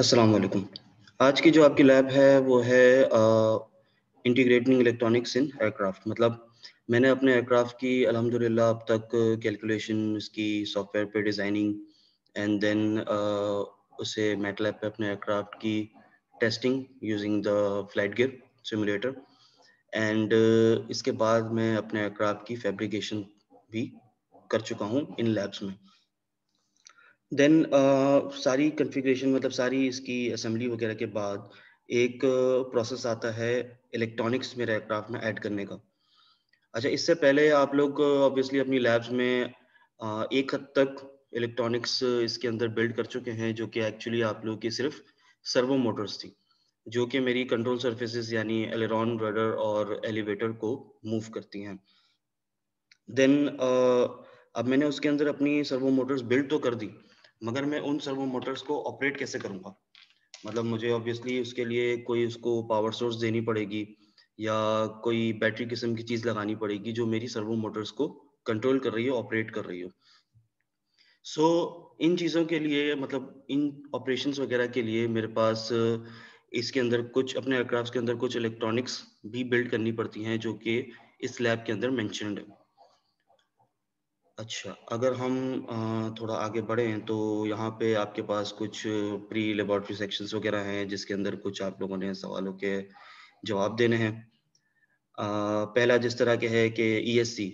अस्सलाम वालेकुम आज की जो आपकी लैब है, वो है इंटीग्रेटिंग इलेक्ट्रॉनिक्स इन एयरक्राफ्ट मतलब मैंने अपने एयरक्राफ्ट की, अल्हम्दुलिल्लाह, अब तक कैलकुलेशन उसकी सॉफ्टवेयर पे डिज़ाइनिंग एंड देन उसे मैटलैब पे अपने एयरक्राफ्ट की testing using the flight gear simulator and इसके बाद मैं अपने एयरक्राफ्ट की फैब्रिकेशन भी कर चुका हूँ इन लैब्स में। देन uh, सारी कन्फिग्रेशन मतलब सारी इसकी असेंबली वगैरह के बाद एक प्रोसेस uh, आता है इलेक्ट्रॉनिक्स मेरे एयरक्राफ्ट में ऐड करने का। अच्छा इससे पहले आप लोग ऑब्वियसली अपनी लैब्स में uh, एक हद तक इलेक्ट्रॉनिक्स इसके अंदर बिल्ड कर चुके हैं जो कि एक्चुअली आप लोग की सिर्फ़ सर्वो मोटर्स थी जो कि मेरी कंट्रोल सर्फेसिस यानी एलेरॉन रडर और एलिवेटर को मूव करती हैं। देन uh, अब मैंने उसके अंदर अपनी सर्वो मोटर्स बिल्ड तो कर दी मगर मैं उन सर्वो मोटर्स को ऑपरेट कैसे करूँगा? मतलब मुझे ऑब्वियसली उसके लिए कोई उसको पावर सोर्स देनी पड़ेगी या कोई बैटरी किस्म की चीज़ लगानी पड़ेगी जो मेरी सर्वो मोटर्स को कंट्रोल कर रही हो ऑपरेट कर रही हो। सो so, इन चीज़ों के लिए मतलब इन ऑपरेशंस वगैरह के लिए मेरे पास इसके अंदर कुछ अपने एयरक्राफ्ट के अंदर कुछ इलेक्ट्रॉनिक्स भी बिल्ड करनी पड़ती हैं जो कि इस लैब के अंदर मैंशनड है। अच्छा अगर हम थोड़ा आगे बढ़े तो यहाँ पे आपके पास कुछ प्री लेबोरेटरी सेक्शंस वगैरह हैं जिसके अंदर कुछ आप लोगों ने सवालों के जवाब देने हैं। पहला जिस तरह के है कि E S C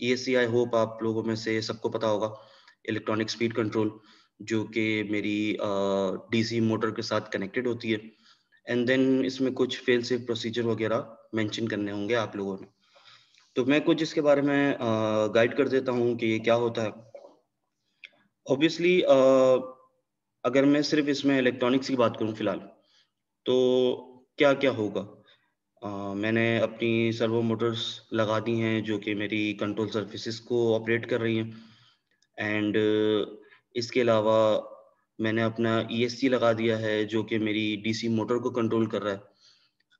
E S C I hope आप लोगों में से सबको पता होगा इलेक्ट्रॉनिक स्पीड कंट्रोल जो कि मेरी डीसी मोटर के साथ कनेक्टेड होती है। एंड देन इसमें कुछ फेल सेफ़ प्रोसीजर वगैरह मेंशन करने होंगे आप लोगों ने। तो मैं कुछ इसके बारे में गाइड कर देता हूँ कि ये क्या होता है। ऑब्वियसली अगर मैं सिर्फ़ इसमें इलेक्ट्रॉनिक्स की बात करूँ फ़िलहाल तो क्या क्या होगा? uh, मैंने अपनी सर्वो मोटर्स लगा दी हैं जो कि मेरी कंट्रोल सर्विसेज़ को ऑपरेट कर रही हैं। एंड इसके अलावा मैंने अपना ई e लगा दिया है जो कि मेरी डीसी मोटर को कंट्रोल कर रहा है।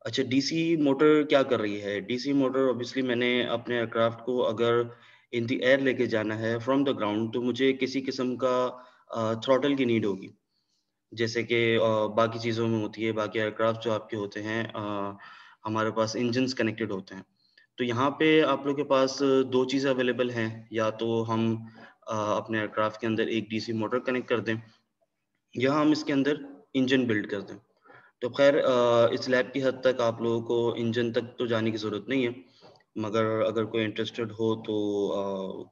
अच्छा डीसी मोटर क्या कर रही है? डीसी मोटर ऑब्वियसली मैंने अपने एयरक्राफ्ट को अगर इन दी एयर लेके जाना है फ्रॉम द ग्राउंड तो मुझे किसी किस्म का थ्रॉटल की नीड होगी। जैसे कि बाकी चीज़ों में होती है, बाकी एयरक्राफ्ट जो आपके होते हैं हमारे पास इंजन कनेक्टेड होते हैं। तो यहाँ पे आप लोग के पास दो चीज़ें अवेलेबल हैं, या तो हम अपने एयरक्राफ्ट के अंदर एक डीसी मोटर कनेक्ट कर दें, या हम इसके अंदर इंजन बिल्ड कर दें। तो खैर इस लैब की हद तक आप लोगों को इंजन तक तो जाने की ज़रूरत नहीं है। मगर अगर कोई इंटरेस्टेड हो तो आ,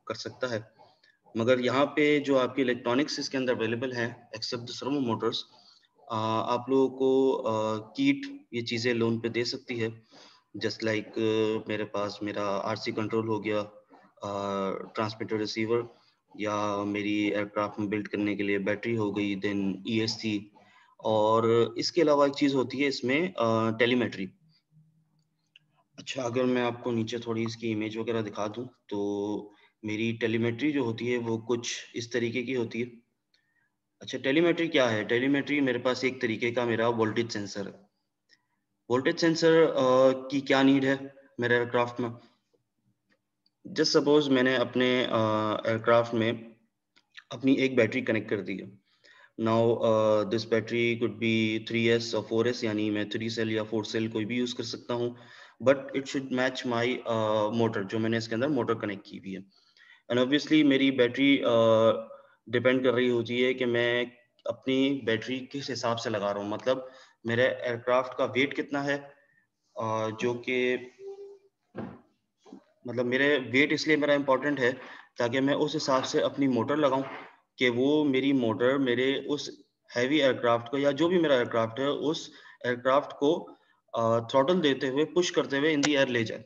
कर सकता है। मगर यहाँ पे जो आपकी इलेक्ट्रॉनिक्स इसके अंदर अवेलेबल है एक्सेप्ट सर्वो मोटर्स आप लोगों को आ, कीट ये चीज़ें लोन पे दे सकती है। जस्ट लाइक like, मेरे पास मेरा आरसी कंट्रोल हो गया ट्रांसमीटर रिसीवर या मेरी एयरक्राफ्ट में बिल्ड करने के लिए बैटरी हो गई देन ईएससी और इसके अलावा एक चीज़ होती है इसमें टेलीमेट्री। अच्छा अगर मैं आपको नीचे थोड़ी इसकी इमेज वगैरह दिखा दूँ तो मेरी टेलीमेट्री जो होती है वो कुछ इस तरीके की होती है। अच्छा टेलीमेट्री क्या है? टेलीमेट्री मेरे पास एक तरीके का मेरा वोल्टेज सेंसर है। वोल्टेज सेंसर की क्या नीड है मेरे एयरक्राफ्ट में? जस्ट सपोज़ मैंने अपने एयरक्राफ्ट में अपनी एक बैटरी कनेक्ट कर दी है। Now this battery could be three S और फोर एस यानी मैं थ्री सेल या फोर सेल कोई भी यूज़ कर सकता हूँ but it should match my motor जो मैंने इसके अंदर मोटर कनेक्ट की हुई है। एंड ऑब्वियसली मेरी बैटरी डिपेंड uh, कर रही होती है कि मैं अपनी बैटरी किस हिसाब से लगा रहा हूँ। मतलब मेरे एयरक्राफ्ट का वेट कितना है uh, जो कि मतलब मेरे वेट इसलिए मेरा इंपॉर्टेंट है ताकि मैं उस हिसाब से अपनी मोटर लगाऊँ। कि वो मेरी मोटर मेरे उस हैवी एयरक्राफ्ट को या जो भी मेरा एयरक्राफ्ट है, उस एयरक्राफ्ट को थ्रॉटल देते हुए पुश करते हुए इन दी एयर ले जाए।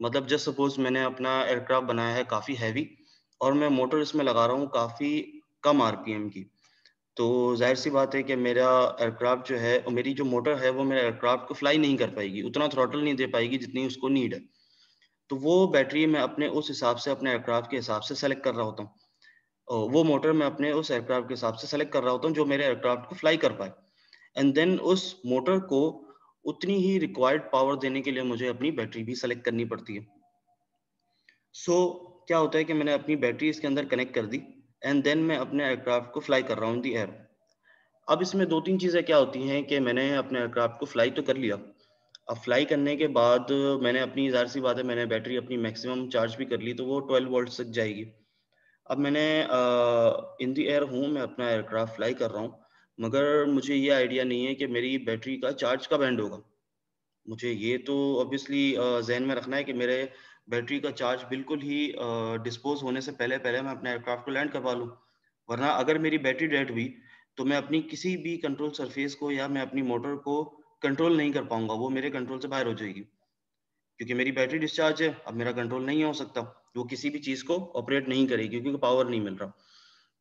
मतलब जस्ट सपोज़ मैंने अपना एयरक्राफ्ट बनाया है काफ़ी हैवी और मैं मोटर इसमें लगा रहा हूँ काफ़ी कम आरपीएम की। तो ज़ाहिर सी बात है कि मेरा एयरक्राफ्ट जो है मेरी जो मोटर है, वो मेरे एयरक्राफ्ट को फ्लाई नहीं कर पाएगी। उतना थ्रॉटल नहीं दे पाएगी जितनी उसको नीड है। तो वो बैटरी मैं अपने उस हिसाब से, अपने एयरक्राफ्ट के हिसाब से सेलेक्ट कर रहा होता हूँ। वो मोटर मैं अपने उस एयरक्राफ्ट के हिसाब से सेलेक्ट कर रहा होता हूँ जो मेरे एयरक्राफ्ट को फ्लाई कर पाए। एंड देन उस मोटर को उतनी ही रिक्वायर्ड पावर देने के लिए मुझे अपनी बैटरी भी सेलेक्ट करनी पड़ती है। सो so, क्या होता है कि मैंने अपनी बैटरी इसके अंदर कनेक्ट कर दी एंड देन मैं अपने एयरक्राफ्ट को फ्लाई कर रहा हूँ दी एयर अब इसमें दो तीन चीज़ें क्या होती हैं कि मैंने अपने एयरक्राफ्ट को फ्लाई तो कर लिया। अब फ्लाई करने के बाद मैंने अपनी ज़ाहिर सी बात है मैंने बैटरी अपनी मैक्सिमम चार्ज भी कर ली तो वो 12 वोल्ट तक जाएगी। अब मैंने इन दी एयर हूँ, मैं अपना एयरक्राफ्ट फ्लाई कर रहा हूँ, मगर मुझे ये आइडिया नहीं है कि मेरी बैटरी का चार्ज कब एंड होगा। मुझे ये तो ऑब्वियसली जहन में रखना है कि मेरे बैटरी का चार्ज बिल्कुल ही डिस्पोज होने से पहले पहले मैं अपने एयरक्राफ्ट को लैंड करवा लूँ। वरना अगर मेरी बैटरी डेड हुई तो मैं अपनी किसी भी कंट्रोल सरफेस को या मैं अपनी मोटर को कंट्रोल नहीं कर पाऊँगा, वो मेरे कंट्रोल से बाहर हो जाएगी। क्योंकि मेरी बैटरी डिस्चार्ज है, अब मेरा कंट्रोल नहीं हो सकता। वो किसी भी चीज़ को ऑपरेट नहीं करेगी, क्योंकि पावर नहीं मिल रहा।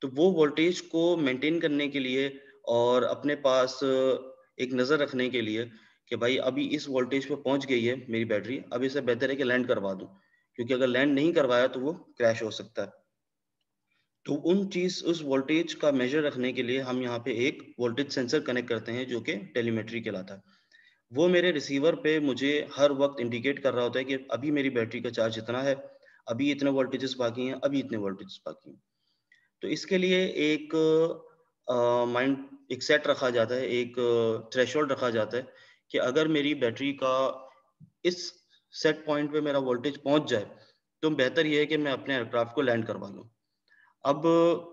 तो वो वोल्टेज को मेंटेन करने के लिए और अपने पास एक नज़र रखने के लिए कि भाई अभी इस वोल्टेज पे पहुँच गई है मेरी बैटरी अब इसे बेहतर है कि लैंड करवा दूँ। क्योंकि अगर लैंड नहीं करवाया तो वो क्रैश हो सकता है। तो उन चीज़, उस वोल्टेज का मेजर रखने के लिए हम यहाँ पे एक वोल्टेज सेंसर कनेक्ट करते हैं, जो कि टेलीमेट्री कहलाता है। वो मेरे रिसीवर पे मुझे हर वक्त इंडिकेट कर रहा होता है कि अभी मेरी बैटरी का चार्ज इतना है अभी इतने वोल्टेजेस बाकी हैं, अभी इतने वोल्टेजेस बाकी हैं। तो इसके लिए एक माइंड एक सेट रखा जाता है, एक थ्रेशोल्ड रखा जाता है कि अगर मेरी बैटरी का इस सेट पॉइंट पे मेरा वोल्टेज पहुँच जाए तो बेहतर ये है कि मैं अपने एयरक्राफ्ट को लैंड करवा लूँ। अब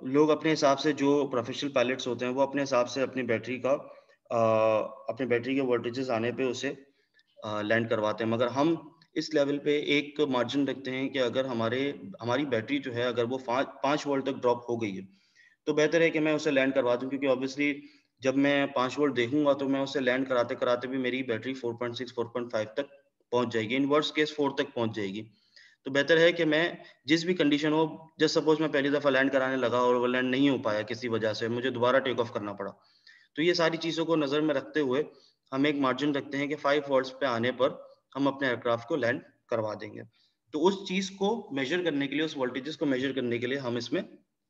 लोग अपने हिसाब से जो प्रोफेशनल पायलट्स होते हैं, वो अपने हिसाब से अपनी बैटरी का अपने बैटरी के वोल्टेजेस आने पे उसे लैंड करवाते हैं। मगर हम इस लेवल पे एक मार्जिन रखते हैं कि अगर हमारे, हमारी बैटरी जो है, अगर वो पाँच वोल्ट तक ड्रॉप हो गई है तो बेहतर है कि मैं उसे लैंड करवा दूँ, क्योंकि ऑब्वियसली जब मैं पाँच वोल्ट देखूँगा तो मैं उसे लैंड कराते कराते भी मेरी बैटरी 4.6 4.5 तक पहुँच जाएगी इन वर्स केस फोर तक पहुँच जाएगी। तो बेहतर है कि मैं जिस भी कंडीशन हो जस्ट सपोज़ मैं पहली दफ़ा लैंड कराने लगा और वो लैंड नहीं हो पाया किसी वजह से, मुझे दोबारा टेक ऑफ़ करना पड़ा तो ये सारी चीज़ों को नज़र में रखते हुए हम एक मार्जिन रखते हैं कि फाइव वोल्ट पे आने पर हम अपने एयरक्राफ्ट को लैंड करवा देंगे। तो उस चीज़ को मेजर करने के लिए उस वोल्टेजेस को मेजर करने के लिए हम इसमें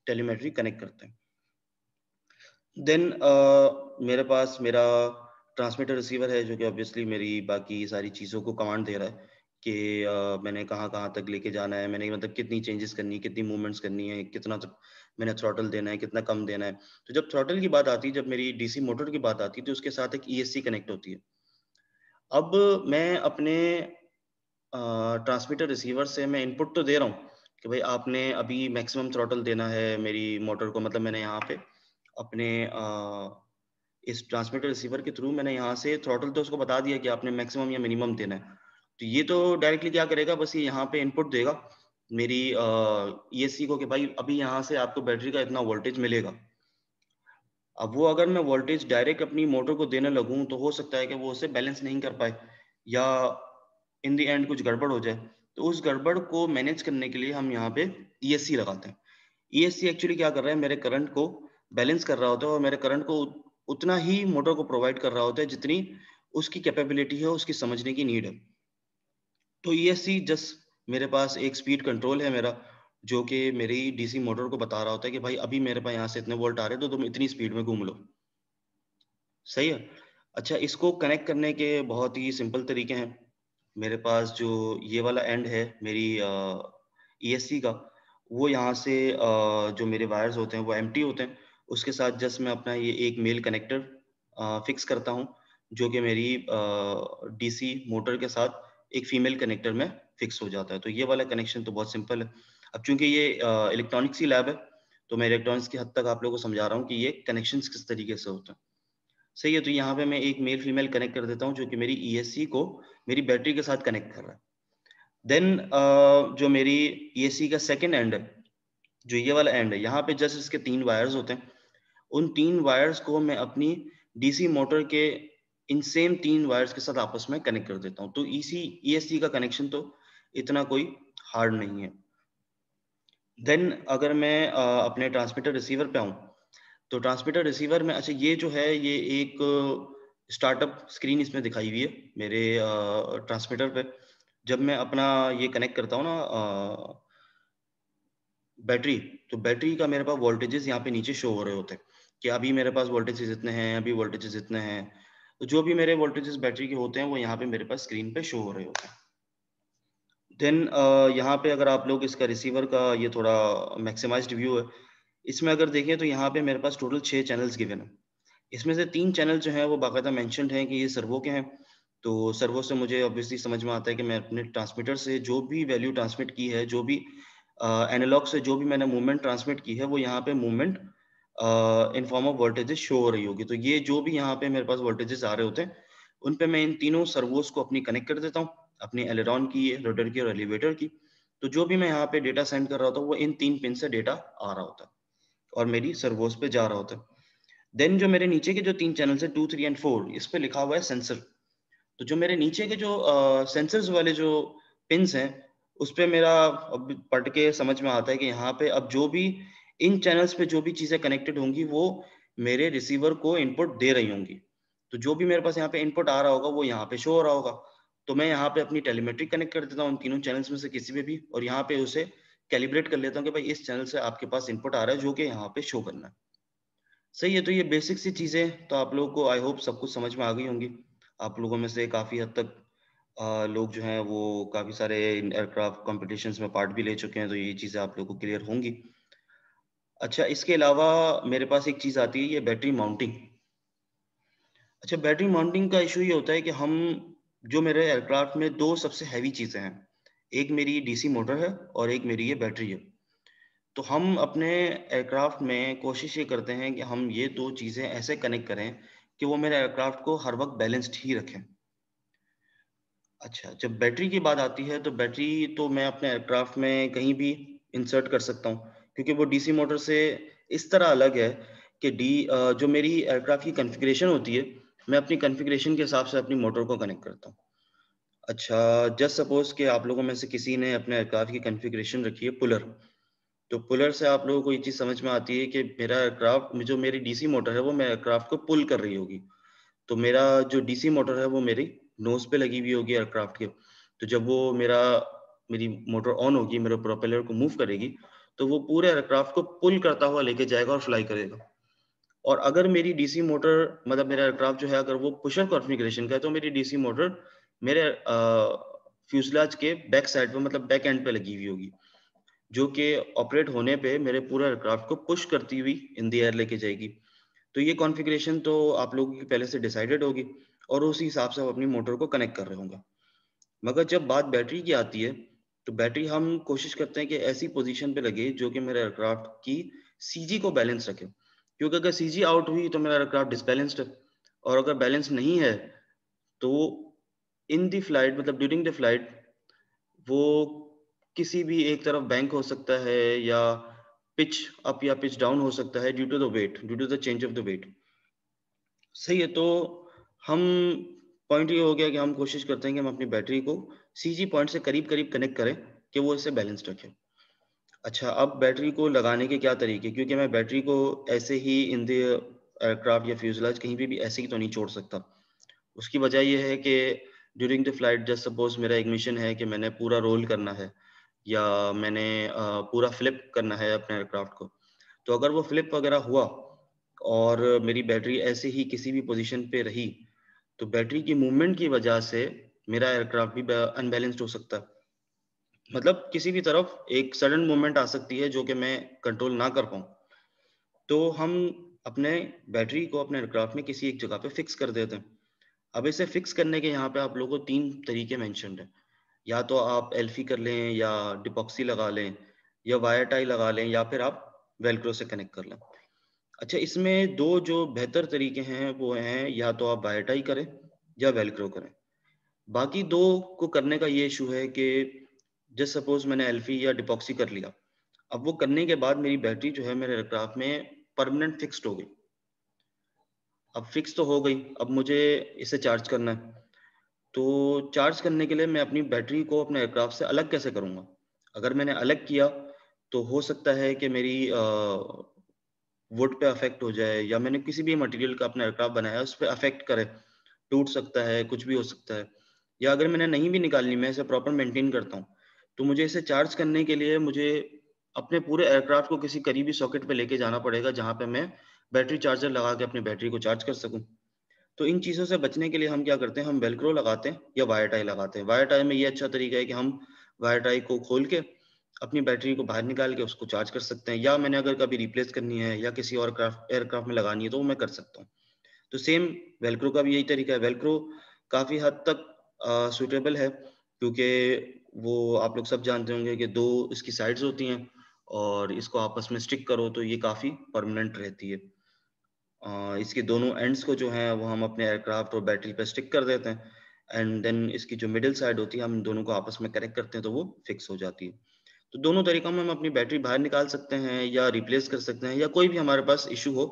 टेलीमेट्री कनेक्ट करते हैं। देन uh, मेरे पास मेरा ट्रांसमीटर रिसीवर है जो कि ऑब्वियसली मेरी बाकी सारी चीज़ों को कमांड दे रहा है कि uh, मैंने कहाँ कहाँ तक लेके जाना है मैंने मतलब कितनी चेंजेस करनी है कितनी मूवमेंट्स करनी है कितना तक मैंने थ्रॉटल देना है कितना कम देना है। तो जब थ्रॉटल की बात आती है जब मेरी डीसी मोटर की बात आती है तो उसके साथ एक ई e कनेक्ट होती है। अब मैं अपने ट्रांसमीटर रिसीवर से मैं इनपुट तो दे रहा हूँ कि भाई आपने अभी मैक्सिमम थ्रॉटल देना है मेरी मोटर को मतलब मैंने यहाँ पे अपने आ, इस ट्रांसमीटर रिसीवर के थ्रू मैंने यहाँ से थ्रोटल तो उसको बता दिया कि आपने मैक्सिमम या मिनिमम देना है। तो ये तो डायरेक्टली क्या करेगा बस ये यहाँ पे इनपुट देगा मेरी ई e को कि भाई अभी यहाँ से आपको बैटरी का इतना वोल्टेज मिलेगा। अब वो अगर मैं वोल्टेज डायरेक्ट अपनी मोटर को देने लगूं तो हो सकता है कि वो उसे बैलेंस नहीं कर पाए, या इन दी एंड कुछ गड़बड़ हो जाए। तो उस गड़बड़ को मैनेज करने के लिए हम यहाँ पे ई e लगाते हैं। ईएससी एक्चुअली क्या कर रहा है, मेरे करंट को बैलेंस कर रहा होता है, और मेरे करंट को उतना ही मोटर को प्रोवाइड कर रहा होता है जितनी उसकी कैपेबिलिटी है, उसकी समझने की नीड है। तो ई e जस्ट मेरे पास एक स्पीड कंट्रोल है मेरा जो कि मेरी डीसी मोटर को बता रहा होता है कि भाई, अभी मेरे पास यहाँ से इतने वोल्ट आ रहे तो तुम इतनी स्पीड में घूम लो। सही है? अच्छा इसको कनेक्ट करने के बहुत ही सिंपल तरीके हैं। मेरे पास जो ये वाला एंड है, मेरी ई e का, वो यहाँ से जो मेरे वायर्स होते हैं, वो एमटी होते हैं। उसके साथ जस्ट मैं अपना ये एक मेल कनेक्टर फिक्स करता हूँ, जो कि मेरी डीसी मोटर के साथ एक फीमेल कनेक्टर में फिक्स हो जाता है। तो ये वाला कनेक्शन तो बहुत सिंपल है। अब चूँकि ये इलेक्ट्रॉनिक्स ही लैब है तो मैं इलेक्ट्रॉनिक्स की हद तक आप लोगों को समझा रहा हूँ कि ये कनेक्शन किस तरीके से होते हैं। सही है तो यहाँ पे मैं एक मेल फीमेल कनेक्ट कर देता हूँ जो कि मेरी ई e को मेरी बैटरी के साथ कनेक्ट कर रहा है। देन uh, जो मेरी ई e का सेकेंड एंड है जो ये वाला एंड है यहाँ पे जस्ट इसके तीन वायर्स होते हैं। उन तीन वायर्स को मैं अपनी डीसी मोटर के इन सेम तीन वायर्स के साथ आपस में कनेक्ट कर देता हूँ। तो ई e का कनेक्शन तो इतना कोई हार्ड नहीं है। देन अगर मैं अपने ट्रांसमीटर रिसीवर पे आऊँ तो ट्रांसमीटर रिसीवर में अच्छा ये जो है, ये एक स्टार्टअप स्क्रीन इसमें दिखाई हुई है मेरे ट्रांसमीटर पे। जब मैं अपना ये कनेक्ट करता हूँ ना बैटरी तो बैटरी का मेरे पास वोल्टेजेस यहाँ पे नीचे शो हो रहे होते हैं कि अभी मेरे पास वोल्टेजेस इतने हैं, अभी वोल्टेजेस इतने हैं। तो जो भी मेरे वोल्टेजेस बैटरी के होते हैं, वो यहाँ पे मेरे पास स्क्रीन पे शो हो रहे होते हैं। देन uh, यहाँ पे अगर आप लोग इसका रिसीवर का ये थोड़ा मैक्सिमाइज्ड व्यू है इसमें अगर देखें तो यहाँ पे मेरे पास टोटल छः चैनल्स गिवन है। इसमें से तीन चैनल जो हैं वो बाकायदा मैंशनड हैं कि ये सर्वो के हैं। तो सर्वो से मुझे ऑब्वियसली समझ में आता है कि मैं अपने ट्रांसमीटर से जो भी वैल्यू ट्रांसमिट की है जो भी एनालॉग से जो भी मैंने मूवमेंट ट्रांसमिट की है वो यहाँ पे movement in form of voltages show हो रही होगी। तो ये जो भी यहाँ पे मेरे पास वोल्टेजेस आ रहे होते हैं उन पे मैं इन तीनों सर्वोस को अपनी कनेक्ट कर देता हूँ। अपनी एलेरॉन की रोटर की और एलिवेटर की तो जो भी मैं यहाँ पे डेटा सेंड कर रहा होता, वो इन तीन पिन से डेटा आ रहा होता और मेरी सर्वोस पे जा रहा होता। देन जो मेरे नीचे के जो तीन चैनल है टू थ्री एंड फोर इस पे लिखा हुआ है सेंसर तो जो मेरे नीचे के जो सेंसर्स वाले जो पिंस हैं, उस पर मेरा अब पढ़ के समझ में आता है कि यहाँ पे अब जो भी इन चैनल्स पे जो भी चीज़ें कनेक्टेड होंगी, वो मेरे रिसीवर को इनपुट दे रही होंगी। तो जो भी मेरे पास यहाँ पे इनपुट आ रहा होगा, वो यहाँ पे शो हो रहा होगा। तो मैं यहाँ पे अपनी टेलीमेट्रिक कनेक्ट कर देता हूँ उन तीनों चैनल्स में से किसी पे भी और यहाँ पे उसे कैलिब्रेट कर लेता हूँ कि भाई इस चैनल से आपके पास इनपुट आ रहा है जो कि यहाँ पे शो करना है। सही है तो ये बेसिक सी चीज़ें तो आप लोगों को आई होप सब कुछ समझ में आ गई होंगी। आप लोगों में से काफ़ी हद तक आ, लोग जो हैं वो काफ़ी सारे एयरक्राफ्ट कॉम्पिटिशन में पार्ट भी ले चुके हैं तो ये चीज़ें आप लोगों को क्लियर होंगी। अच्छा इसके अलावा मेरे पास एक चीज़ आती है ये बैटरी माउंटिंग। अच्छा बैटरी माउंटिंग का इशू ये होता है कि हम जो मेरे एयरक्राफ्ट में दो सबसे हैवी चीज़ें हैं। एक मेरी डीसी मोटर है और एक मेरी ये बैटरी है। तो हम अपने एयरक्राफ्ट में कोशिश ये करते हैं कि हम ये दो चीज़ें ऐसे कनेक्ट करें कि वो मेरे एयरक्राफ्ट को हर वक्त बैलेंस्ड ही रखें। अच्छा जब बैटरी की बात आती है तो बैटरी तो मैं अपने एयरक्राफ्ट में कहीं भी इंसर्ट कर सकता हूँ, क्योंकि वो डीसी मोटर से इस तरह अलग है कि डी जो मेरी एयरक्राफ्ट की कॉन्फ़िगरेशन होती है मैं अपनी कॉन्फ़िगरेशन के हिसाब से अपनी मोटर को कनेक्ट करता हूँ। अच्छा जस्ट सपोज़ कि आप लोगों में से किसी ने अपने एयरक्राफ्ट की कॉन्फ़िगरेशन रखी है पुलर तो पुलर से आप लोगों को ये चीज़ समझ में आती है कि मेरा एयरक्राफ्ट जो मेरी डीसी मोटर है, वो मेरे एयरक्राफ्ट को पुल कर रही होगी। तो मेरा जो डीसी मोटर है, वो मेरी नोज़ पे लगी हुई होगी एयरक्राफ्ट के। तो जब वो मेरा, मेरी मोटर ऑन होगी, मेरे प्रोपेलर को मूव करेगी तो वो पूरे एयरक्राफ्ट को पुल करता हुआ लेके जाएगा और फ्लाई करेगा। और अगर मेरी डीसी मोटर मतलब मेरा एयरक्राफ्ट जो है, अगर वो पुशर कॉन्फ़िगरेशन का है तो मेरी डीसी मोटर मेरे फ्यूजलाज के बैक साइड पे मतलब बैक एंड पे लगी हुई होगी, जो कि ऑपरेट होने पे मेरे पूरे एयरक्राफ्ट को पुश करती हुई इन दी एयर लेके जाएगी। तो ये कॉन्फ़िगरेशन तो आप लोगों की पहले से डिसाइडेड होगी और उसी हिसाब से आप अपनी मोटर को कनेक्ट कर रहे होंगे। मगर जब बात बैटरी की आती है तो बैटरी हम कोशिश करते हैं कि ऐसी पोजीशन पे लगे जो कि मेरे एयरक्राफ्ट की सीजी को बैलेंस रखे। क्योंकि अगर सीजी आउट हुई तो मेरा एयरक्राफ्ट डिसबैलेंस्ड है। और अगर बैलेंस नहीं है तो इन दी फ़्लाइट मतलब ड्यूरिंग द फ़्लाइट वो किसी भी एक तरफ़ बैंक हो सकता है या पिच अप या पिच डाउन हो सकता है due to the weight due to the change of the weight सही है तो हम पॉइंट ये हो गया कि हम कोशिश करते हैं कि हम अपनी बैटरी को सीजी पॉइंट से करीब करीब कनेक्ट करें कि वो इसे बैलेंस रखे। अच्छा अब बैटरी को लगाने के क्या तरीके? क्योंकि मैं बैटरी को ऐसे ही इन द एयरक्राफ्ट या फ्यूजलाज कहीं भी भी ऐसे ही तो नहीं छोड़ सकता। उसकी वजह यह है कि during the flight just suppose मेरा एक मिशन है कि मैंने पूरा रोल करना है या मैंने पूरा फ्लिप करना है अपने एयरक्राफ्ट को। तो अगर वो फ्लिप वगैरह हुआ और मेरी बैटरी ऐसे ही किसी भी पोजीशन पे रही तो बैटरी की मूवमेंट की वजह से मेरा एयरक्राफ्ट भी अनबैलेंस्ड हो सकता है। मतलब किसी भी तरफ़ एक सडन मूवमेंट आ सकती है जो कि मैं कंट्रोल ना कर पाऊँ। तो हम अपने बैटरी को अपने एयरक्राफ्ट में किसी एक जगह पे फिक्स कर देते हैं। अब इसे फिक्स करने के यहाँ पे आप लोगों को तीन तरीके मैंशन है। या तो आप एल्फी कर लें या डिपॉक्सी लगा लें या वायर टाई लगा लें या फिर आप वेलक्रो से कनेक्ट कर लें। अच्छा इसमें दो जो बेहतर तरीके हैं, वो हैं या तो आप वायर टाई करें या वेलक्रो करें। बाकी दो को करने का ये इशू है कि जस्ट सपोज़ मैंने एल्फी या डिपॉक्सी कर लिया। अब वो करने के बाद मेरी बैटरी जो है मेरे एयरक्राफ्ट में परमानेंट फिक्स्ड हो गई। अब फिक्स तो हो गई, अब मुझे इसे चार्ज करना है। तो चार्ज करने के लिए मैं अपनी बैटरी को अपने एयरक्राफ्ट से अलग कैसे करूँगा? अगर मैंने अलग किया तो हो सकता है कि मेरी वुड पे अफेक्ट हो जाए, या मैंने किसी भी मटेरियल का अपना एयरक्राफ्ट बनाया, उस पर अफेक्ट करे, टूट सकता है, कुछ भी हो सकता है। या अगर मैंने नहीं भी निकालनी मैं इसे प्रॉपर मेंटेन करता हूँ। तो मुझे इसे चार्ज करने के लिए मुझे अपने पूरे एयरक्राफ्ट को किसी करीबी सॉकेट पे लेके जाना पड़ेगा, जहाँ पे मैं बैटरी चार्जर लगा के अपनी बैटरी को चार्ज कर सकूँ। तो इन चीज़ों से बचने के लिए हम क्या करते हैं? हम वेलक्रो लगाते हैं या वायर टाई लगाते हैं। वायर टाई में ये अच्छा तरीका है कि हम वायर टाई को खोल के अपनी बैटरी को बाहर निकाल के उसको चार्ज कर सकते हैं, या मैंने अगर कभी रिप्लेस करनी है या किसी और क्राफ्ट एयरक्राफ्ट में लगानी है तो मैं कर सकता हूँ। तो सेम वेलक्रो का भी यही तरीका है। वेलक्रो काफ़ी हद तक सुटेबल है, क्योंकि वो आप लोग सब जानते होंगे कि दो इसकी साइड्स होती हैं और इसको आपस में स्टिक करो तो ये काफ़ी परमानेंट रहती है। इसके दोनों एंड्स को जो है, वो हम अपने एयरक्राफ्ट और बैटरी पर स्टिक कर देते हैं एंड देन इसकी जो मिडिल साइड होती है, हम दोनों को आपस में कनेक्ट करते हैं तो वो फिक्स हो जाती है। तो दोनों तरीकों में हम अपनी बैटरी बाहर निकाल सकते हैं या रिप्लेस कर सकते हैं या कोई भी हमारे पास इशू हो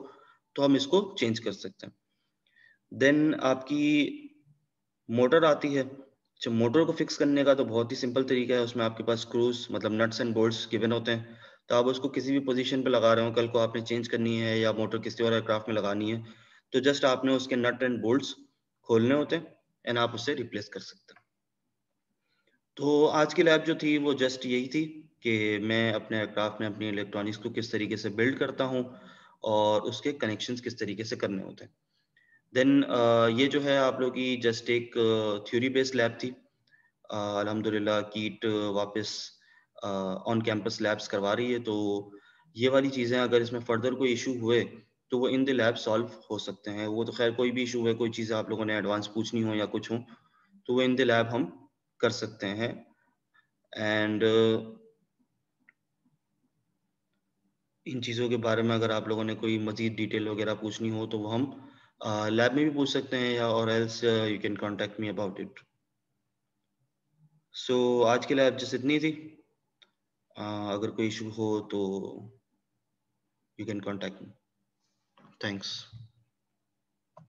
तो हम इसको चेंज कर सकते हैं। देन आपकी मोटर आती है जब मोटर को फिक्स करने का तो बहुत ही सिंपल तरीका है। उसमें आपके पास स्क्रूज मतलब नट्स एंड बोल्ट्स गिवन होते हैं। तो आप उसको किसी भी पोजीशन पे लगा रहे हो, कल को आपने चेंज करनी है या मोटर किसी और एयरक्राफ्ट में लगानी है तो जस्ट आपने उसके नट एंड बोल्ट्स खोलने होते हैं एंड आप उससे रिप्लेस कर सकते हैं। तो आज की लैब जो थी, वो जस्ट यही थी कि मैं अपने एयरक्राफ्ट में अपनी इलेक्ट्रॉनिक्स को किस तरीके से बिल्ड करता हूँ और उसके कनेक्शंस किस तरीके से करने होते हैं। देन uh, ये जो है आप लोग की जस्ट एक थ्योरी बेस्ड लैब थी। अल्हम्दुलिल्लाह कीट वापस ऑन कैंपस लैब्स करवा रही है। तो ये वाली चीज़ें अगर इसमें फर्दर कोई इशू हुए तो वो इन द लैब सॉल्व हो सकते हैं। वो तो खैर कोई भी इशू है कोई चीज़ आप लोगों ने एडवांस पूछनी हो या कुछ हो तो वो इन द लैब हम कर सकते हैं। एंड इन चीज़ों के बारे में अगर आप लोगों ने कोई मज़ीद डिटेल वगैरह पूछनी हो तो वो हम लैब में भी पूछ सकते हैं या और else you can contact me about it so आज के लैब जैसे इतनी थी। uh, अगर कोई इशू हो तो you can contact me thanks